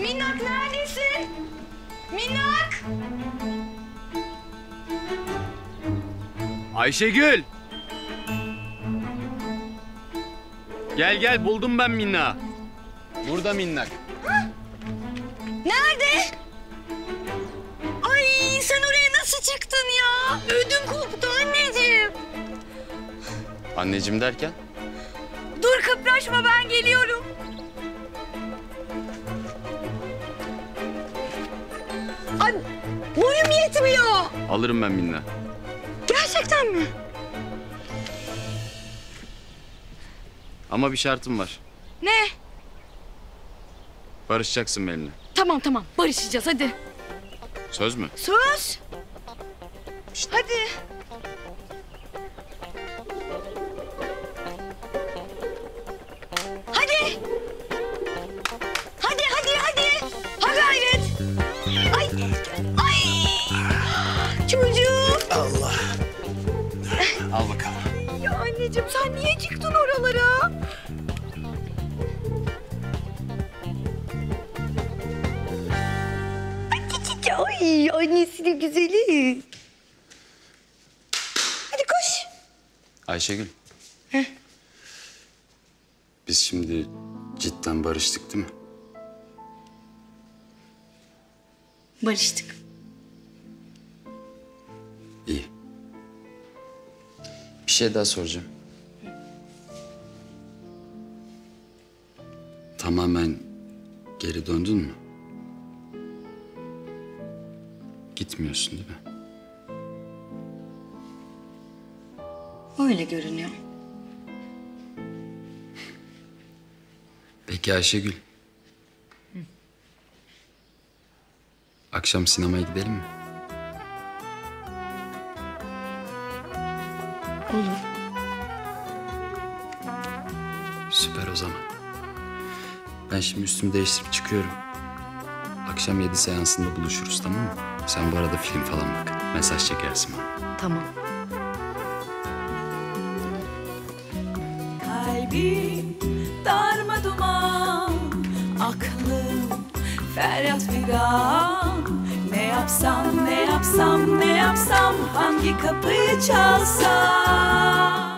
Minnak neredesin? Minnak! Ayşegül! Gel gel buldum ben Minna. Burada Minnak. Nerede? Ay sen oraya nasıl çıktın ya? Ödüm koptu anneciğim. Anneciğim derken? Dur kıpraşma ben geliyorum. Ay boyum yetmiyor. Alırım ben Minna. Gerçekten mi? Ama bir şartım var. Ne? Barışacaksın benimle. Tamam tamam barışacağız hadi. Söz mü? Söz. Hadi. Hadi. Hadi Çocuğum. Al bakalım. Ya anneciğim sen niye çıktın oralara? Ay, annesinin güzeli. Hadi koş. Ayşegül. Biz şimdi cidden barıştık değil mi? Barıştık. İyi. Bir şey daha soracağım. Tamamen geri döndün mü? Gitmiyorsun değil mi? Öyle görünüyor. Peki Ayşegül. Akşam sinemaya gidelim mi? Olur. Süper o zaman. Ben şimdi üstümü değiştirip çıkıyorum. Akşam yedi seansında buluşuruz tamam mı? Sen bu arada film falan bak. Mesaj çekersin bana. Tamam. Kalbim darma duman Aklım feryat figan Ne yapsam ne yapsam ne yapsam? Hangi kapıyı çalsam